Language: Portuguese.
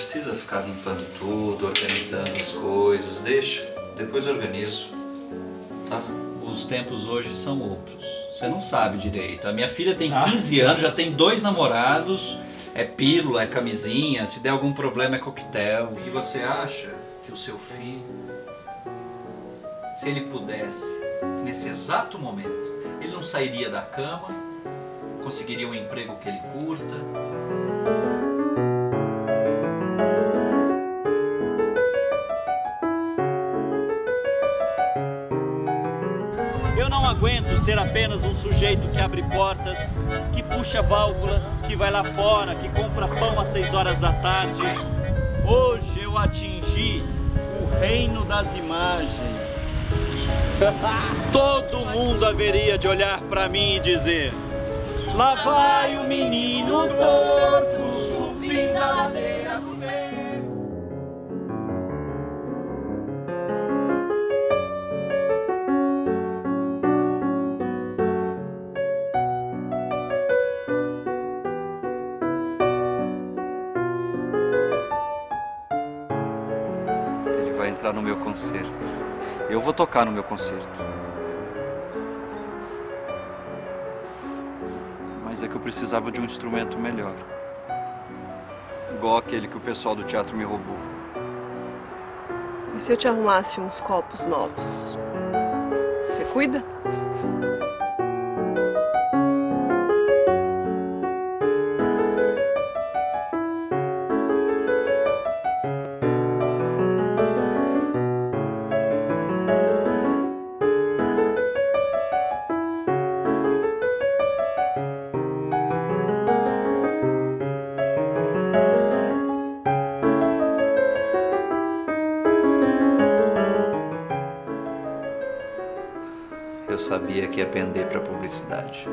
Precisa ficar limpando tudo, organizando as coisas, deixa, depois organizo, tá? Os tempos hoje são outros. Você não sabe direito. A minha filha tem 15 anos, já tem dois namorados, é pílula, é camisinha, se der algum problema é coquetel. E você acha que o seu filho, se ele pudesse, nesse exato momento, ele não sairia da cama, conseguiria um emprego que ele curta? Eu não aguento ser apenas um sujeito que abre portas, que puxa válvulas, que vai lá fora, que compra pão às seis horas da tarde. Hoje eu atingi o reino das imagens. Todo mundo haveria de olhar para mim e dizer: Lá vai o menino torto subindo a ladeira do beco. Entrar no meu concerto. Eu vou tocar no meu concerto. Mas é que eu precisava de um instrumento melhor. Igual aquele que o pessoal do teatro me roubou. E se eu te arrumasse uns copos novos? Você cuida? Eu sabia que ia pender pra publicidade.